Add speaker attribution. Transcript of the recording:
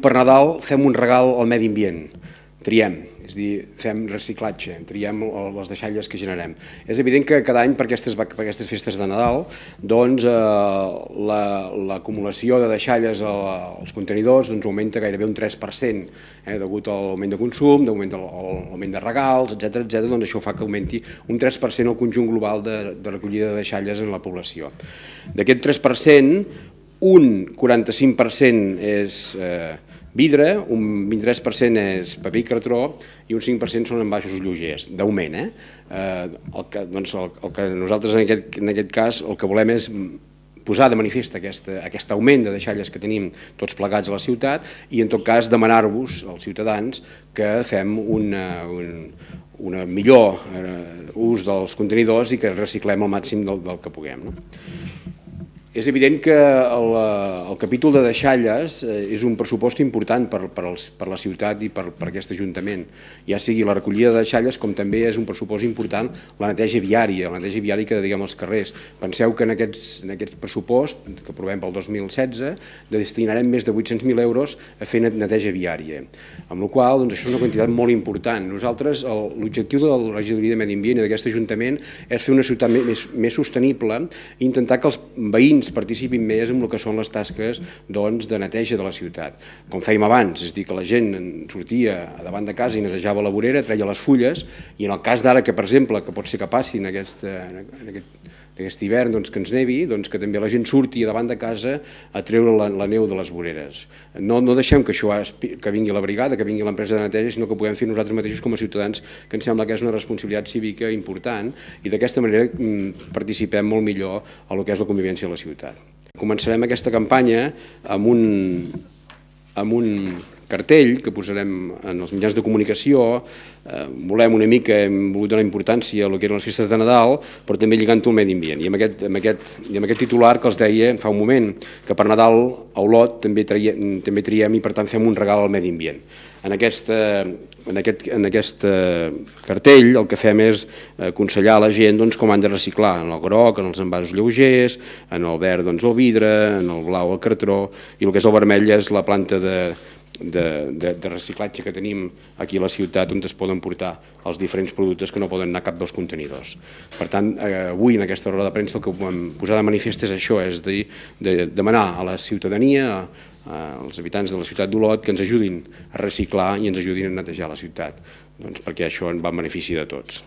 Speaker 1: Per Nadal fem un regal al medi ambient, triem, és a dir, fem reciclatge, triem les deixalles que generem. És evident que cada any per aquestes, per aquestes festes de Nadal doncs, eh, l'acumulació la, de deixalles als contenidors doncs, augmenta gairebé un 3%, eh, degut a l'augment de consum, d'augment l'augment de regals, etc etc. doncs això fa que augmenti un 3% el conjunt global de, de recollida de deixalles en la població. D'aquest 3%, un 45% és eh, vidre, un 23% és paper i cartró i un 5% són envaixos lleugers, d'augment. Eh? Eh, el, que, doncs el, el que nosaltres en aquest, en aquest cas el que volem és posar de manifest aquest, augment de deixalles que tenim tots plegats a la ciutat i en tot cas demanar-vos als ciutadans que fem una, un, una millor eh, ús dels contenidors i que reciclem al màxim del, del que puguem. No? És evident que el, el capítol de deixalles eh, és un pressupost important per, per, els, per la ciutat i per, per aquest Ajuntament, ja sigui la recollida de deixalles com també és un pressupost important la neteja viària, la neteja viària que dediquem als carrers. Penseu que en aquests, en aquest pressupost que aprovem pel 2016 destinarem més de 800.000 euros a fer neteja viària, amb la qual doncs, això és una quantitat molt important. Nosaltres, l'objectiu de la regidoria de Medi Ambient i d'aquest Ajuntament és fer una ciutat més, més sostenible i intentar que els veïns veïns participin més en el que són les tasques doncs, de neteja de la ciutat. Com fèiem abans, és dir, que la gent sortia davant de casa i netejava la vorera, treia les fulles, i en el cas d'ara que, per exemple, que pot ser que passi en aquest, en aquest aquest hivern doncs, que ens nevi, doncs, que també la gent surti davant de casa a treure la, la neu de les voreres. No, no deixem que això que vingui la brigada, que vingui l'empresa de neteja, sinó que puguem fer nosaltres mateixos com a ciutadans, que em sembla que és una responsabilitat cívica important i d'aquesta manera mm, participem molt millor a lo que és la convivència a la ciutat. Començarem aquesta campanya amb un, amb un cartell que posarem en els mitjans de comunicació, eh, volem una mica, hem volgut donar importància a el que eren les festes de Nadal, però també lligant-ho al medi ambient. I amb, aquest, amb, aquest, I amb aquest titular que els deia fa un moment, que per Nadal a Olot també, traiem, també triem i per tant fem un regal al medi ambient. En, aquesta, en, aquest, en aquest cartell el que fem és aconsellar a la gent doncs, com han de reciclar, en el groc, en els envasos lleugers, en el verd doncs, el vidre, en el blau el cartró, i el que és el vermell és la planta de, de, de, de reciclatge que tenim aquí a la ciutat on es poden portar els diferents productes que no poden anar cap dels contenidors. Per tant, eh, avui en aquesta roda de premsa el que vam posar de manifest és això, és dir, de demanar a la ciutadania, als habitants de la ciutat d'Olot, que ens ajudin a reciclar i ens ajudin a netejar la ciutat, doncs perquè això en va en benefici de tots.